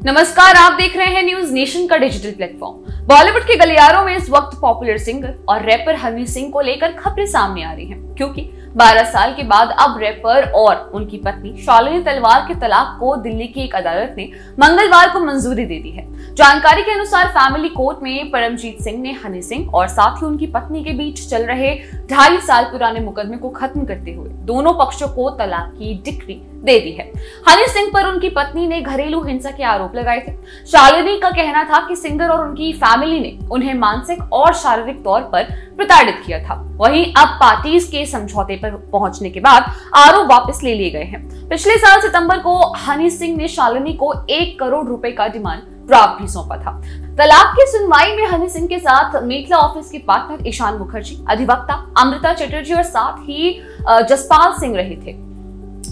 नमस्कार, आप देख रहे हैं न्यूज़ नेशन का डिजिटल प्लेटफॉर्म। बॉलीवुड के गलियारों में इस वक्त पॉपुलर सिंगर और रैपर हनी सिंह को लेकर खबरें सामने आ रही हैं, क्योंकि 12 साल के बाद अब रैपर और उनकी पत्नी शालिनी तलवार के तलाक को दिल्ली की एक अदालत ने मंगलवार को मंजूरी दे दी है। जानकारी के अनुसार फैमिली कोर्ट में परमजीत सिंह ने हनी सिंह और साथ ही उनकी पत्नी के बीच चल रहे ढाई साल पुराने मुकदमे को खत्म करते हुए दोनों पक्षों को तलाक की डिक्री दे दी है। हनी सिंह पर उनकी पत्नी ने घरेलू हिंसा के आरोप लगाए थे। शालिनी का कहना था कि सिंगर और उनकी फैमिली ने उन्हें मानसिक और शारीरिक तौर पर प्रताड़ित किया था। वहीं अब पार्टीज़ के समझौते पर पहुँचने के बाद आरोप वापस ले लिए गए हैं। पिछले साल सितंबर को हनी सिंह ने शालिनी को एक करोड़ रुपए का डिमांड ड्राफ्ट भी सौंपा था। तलाक की सुनवाई में हनी सिंह के साथ मेखला ऑफ़िस के पार्टनर ईशान मुखर्जी, अधिवक्ता अमृता चटर्जी और साथ ही जसपाल सिंह रहे थे।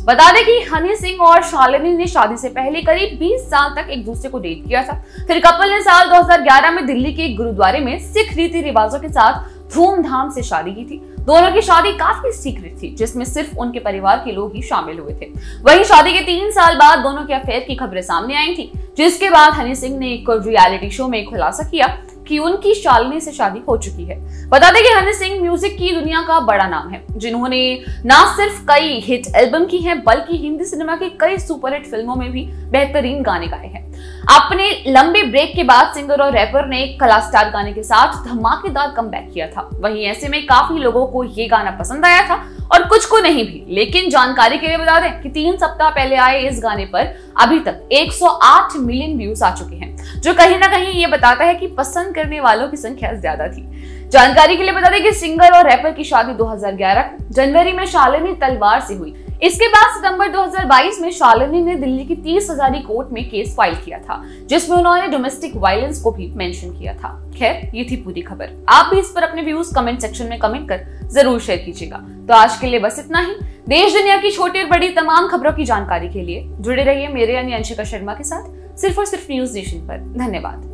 बता दें कि हनी सिंह और शालिनी ने शादी से पहले करीब 20 साल तक एक दूसरे को डेट किया था। फिर कपल ने साल 2011 में दिल्ली के गुरुद्वारे में सिख रीति रिवाजों के साथ धूमधाम से शादी की थी। दोनों की शादी काफ़ी सीक्रेट थी, जिसमें सिर्फ़ उनके परिवार के लोग ही शामिल हुए थे। वहीं शादी के तीन साल बाद दोनों के अफेयर की खबरें सामने आई थी, जिसके बाद हनी सिंह ने एक रियलिटी शो में खुलासा किया। कि उनकी शालिनी से शादी हो चुकी है। बता दें कि हनी सिंह म्यूज़िक की दुनिया का बड़ा नाम है, जिन्होंने ना सिर्फ़ कई हिट एल्बम की हैं, बल्कि हिंदी सिनेमा की कई सुपरहिट फ़िल्मों में भी बेहतरीन गाने गाए हैं। अपने लंबे ब्रेक के बाद सिंगर और रैपर ने कला स्टार गाने के साथ धमाकेदार कम किया था। वहीं ऐसे में काफ़ी लोगों को ये गाना पसंद आया था और कुछ को नहीं भी। लेकिन जानकारी के लिए बता दें कि तीन सप्ताह पहले आए इस गाने पर अभी तक 108 मिलियन व्यूज़ आ चुके हैं। जो कहीं ना कहीं ये बताता है कि पसंद करने वालों की संख्या ज़्यादा थी। जानकारी के लिए बता दें कि सिंगर और रैपर की शादी 2011 जनवरी में शालिनी तलवार से हुई। इसके बाद सितंबर 2022 में शालिनी ने दिल्ली की तीस हजारी कोर्ट में केस फ़ाइल किया था, जिसमें उन्होंने डोमेस्टिक वायलेंस को भी मेंशन किया था। खैर, ये थी पूरी खबर। आप भी इस पर अपने व्यूज़ कमेंट सेक्शन में कमेंट कर ज़रूर शेयर कीजिएगा। तो आज के लिए बस इतना ही। देश दुनिया की छोटी और बड़ी तमाम खबरों की जानकारी के लिए जुड़े रहिए मेरे यानी अंशिका शर्मा के साथ। सिर्फ़ और सिर्फ़ न्यूज़ नेशन पर। धन्यवाद।